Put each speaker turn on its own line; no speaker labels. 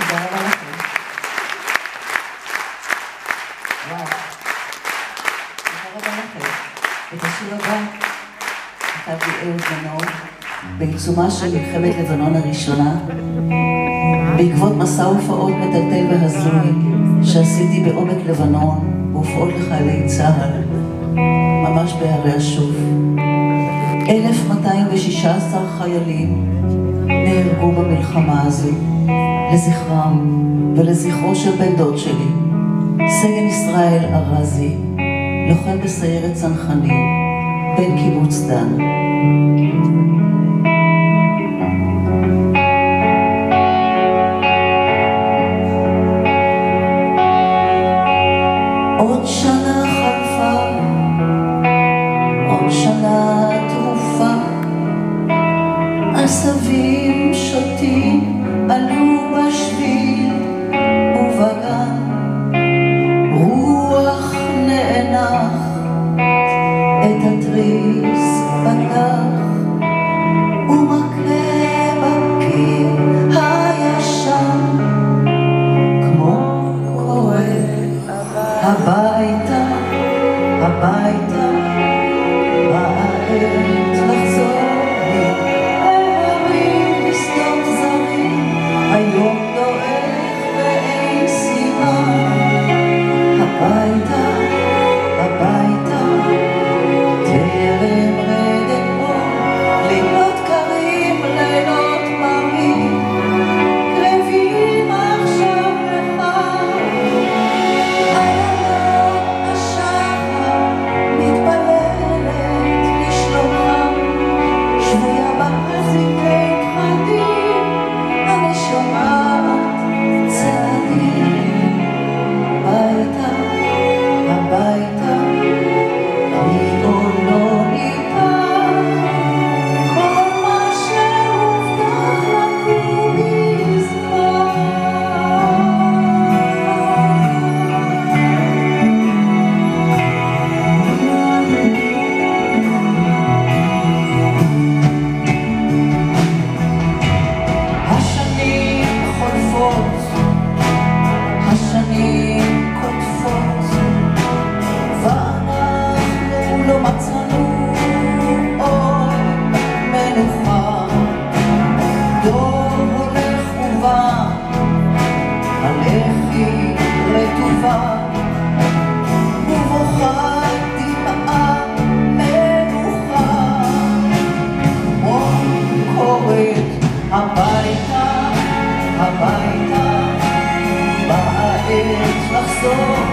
תודה רבה לכם. וואו. תודה רבה לכם. את השיר הבא כתב לי אהוד מנור בעיצומה של מלחמת לבנון הראשונה, בעקבות מסע הופעות מטלטל והזוי שעשיתי בעומק לבנון, בהופעות לחיילי צה"ל, ממש בהרי השוף. 1,216 חיילים נהרגו במלחמה הזו, לזכרם ולזכרו של בן דוד שלי, סגן ישראל ארזי, לוחם בסיירת צנחנים, בן קיבוץ דן. עשבים שוטים עלו בשביל ובגן, הביתה, באה עת לחזור